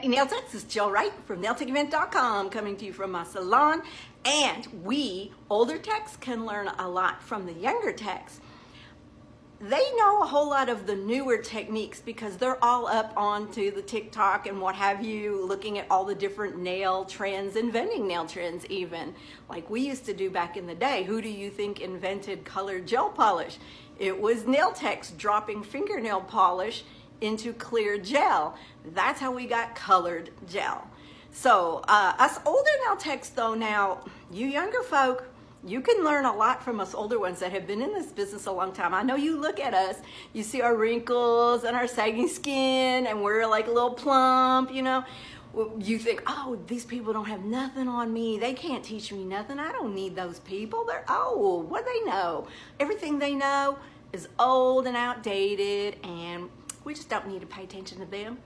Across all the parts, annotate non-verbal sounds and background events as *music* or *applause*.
Hey Nail Techs, this is Jill Wright from nailtechevent.com coming to you from my salon. And we, older techs, can learn a lot from the younger techs. They know a whole lot of the newer techniques because they're all up onto the TikTok and what have you, looking at all the different nail trends, inventing nail trends even, like we used to do back in the day. Who do you think invented colored gel polish? It was nail techs dropping fingernail polish into clear gel. That's how we got colored gel. So uh, us older nail techs though now, you younger folk, you can learn a lot from us older ones that have been in this business a long time. I know you look at us, you see our wrinkles and our sagging skin and we're like a little plump, you know. You think, oh, these people don't have nothing on me. They can't teach me nothing. I don't need those people. They're old. What do they know? Everything they know is old and outdated and we just don't need to pay attention to them.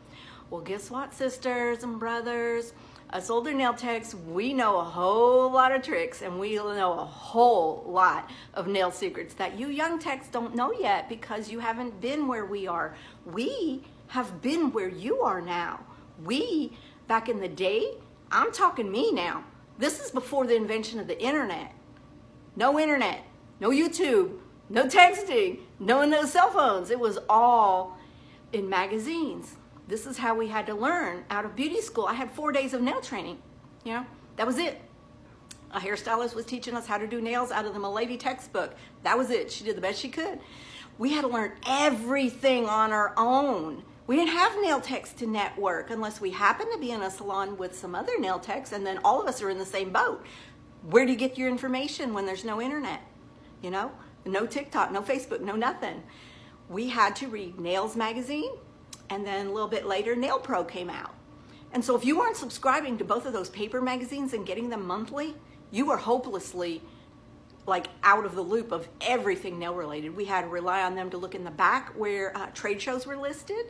Well, guess what, sisters and brothers? Us older nail techs, we know a whole lot of tricks and we know a whole lot of nail secrets that you young techs don't know yet because you haven't been where we are. We have been where you are now. We, back in the day, I'm talking me now. This is before the invention of the internet. No internet, no YouTube, no texting, no no cell phones. It was all in magazines. This is how we had to learn out of beauty school. I had four days of nail training. You know, that was it. A hairstylist was teaching us how to do nails out of the Milady textbook. That was it. She did the best she could. We had to learn everything on our own. We didn't have nail techs to network unless we happened to be in a salon with some other nail techs and then all of us are in the same boat. Where do you get your information when there's no internet? You know, no TikTok, no Facebook, no nothing we had to read Nails Magazine, and then a little bit later, Nail Pro came out. And so if you weren't subscribing to both of those paper magazines and getting them monthly, you were hopelessly like out of the loop of everything nail related. We had to rely on them to look in the back where uh, trade shows were listed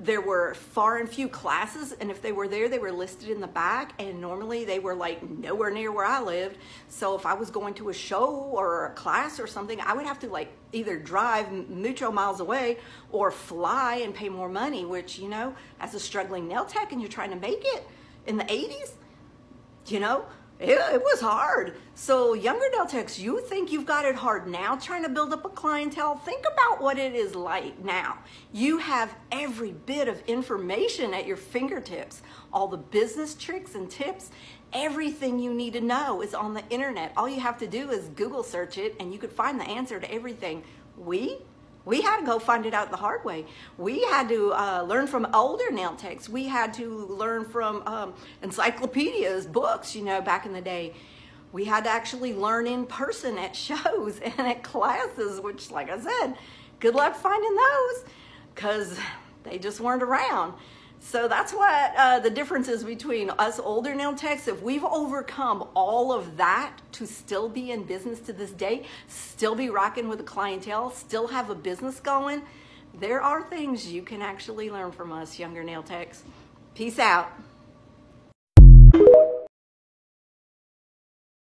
there were far and few classes and if they were there they were listed in the back and normally they were like nowhere near where i lived. So if i was going to a show or a class or something i would have to like either drive mucho miles away or fly and pay more money which you know as a struggling nail tech and you're trying to make it in the 80s you know it, it, was hard. So younger techs, you think you've got it hard now trying to build up a clientele. Think about what it is like now. You have every bit of information at your fingertips. All the business tricks and tips, everything you need to know is on the internet. All you have to do is Google search it and you could find the answer to everything. We we had to go find it out the hard way. We had to uh, learn from older nail techs. We had to learn from um, encyclopedias, books, you know, back in the day. We had to actually learn in person at *laughs* shows and at classes, which, like I said, good luck finding those because they just weren't around. So that's what uh, the difference is between us older nail techs. If we've overcome all of that to still be in business to this day, still be rocking with a clientele, still have a business going, there are things you can actually learn from us younger nail techs. Peace out.